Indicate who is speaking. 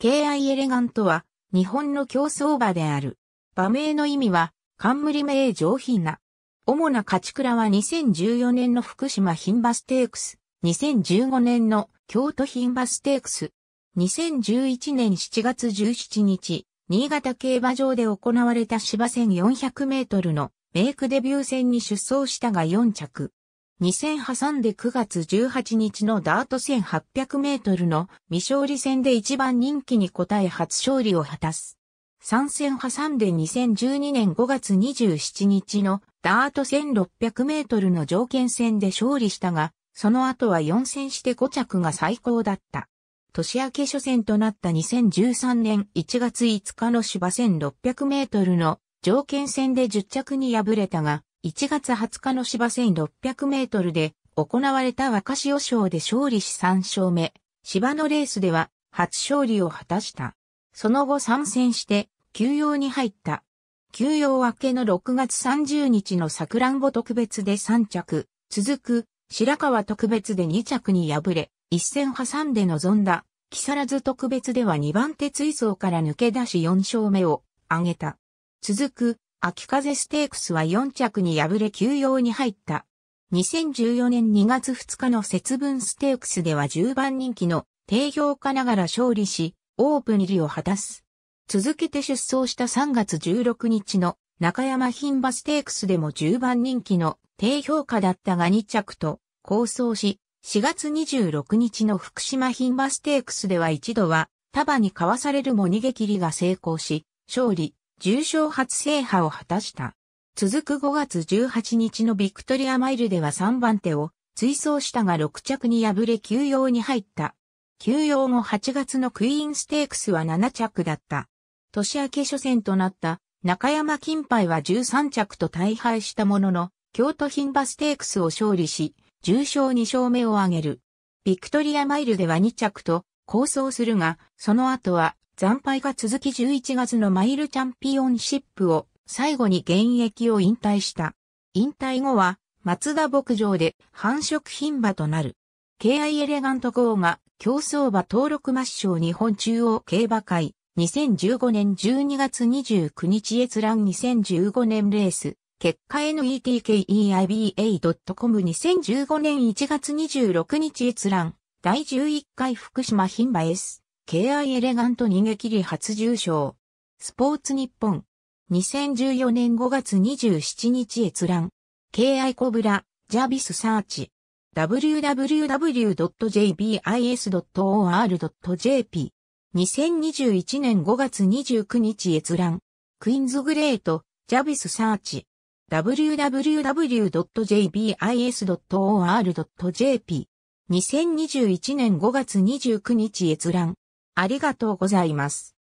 Speaker 1: KI エレガントは日本の競走馬である。馬名の意味は冠名上品な。主な勝ち倉は2014年の福島牝馬ステークス、2015年の京都牝馬ステークス、2011年7月17日、新潟競馬場で行われた芝戦400メートルのメイクデビュー戦に出走したが4着。2000挟んで9月18日のダート1800メートルの未勝利戦で一番人気に応え初勝利を果たす。参戦挟んで2012年5月27日のダート1600メートルの条件戦で勝利したが、その後は4戦して5着が最高だった。年明け初戦となった2013年1月5日の芝1600メートルの条件戦で10着に敗れたが、1月20日の芝1600メートルで行われた若潮賞で勝利し3勝目。芝のレースでは初勝利を果たした。その後参戦して休養に入った。休養明けの6月30日の桜んぼ特別で3着、続く白川特別で2着に敗れ、一戦挟んで臨んだ、木更津特別では2番手追走から抜け出し4勝目を挙げた。続く、秋風ステークスは4着に敗れ休養に入った。2014年2月2日の節分ステークスでは10番人気の低評価ながら勝利し、オープン入りを果たす。続けて出走した3月16日の中山牝馬ステークスでも10番人気の低評価だったが2着と構想し、4月26日の福島牝馬ステークスでは一度は束にかわされるも逃げ切りが成功し、勝利、重賞初制覇を果たした。続く5月18日のビクトリアマイルでは3番手を追走したが6着に敗れ休養に入った。休養後8月のクイーンステークスは7着だった。年明け初戦となった中山金杯は13着と大敗したものの、京都牝馬ステークスを勝利し、重賞2勝目を挙げる。ビクトリアマイルでは2着と構想するが、その後は惨敗が続き11月のマイルチャンピオンシップを最後に現役を引退した。引退後は松田牧場で繁殖牝馬となる。KI エレガント号が競走馬登録抹消日本中央競馬会。2015年12月29日閲覧。2015年レース。結果 netkeiba.com 2015年1月26日閲覧。第11回福島牝馬 S KI エレガント逃げ切り初重賞。スポーツ日本。2014年5月27日閲覧。KI コブラ、ジャビスサーチ。www.jbis.or.jp。2021年5月29日閲覧。クイーンズグレート、ジャビスサーチ。www.jbis.or.jp。2021年5月29日閲覧。ありがとうございます。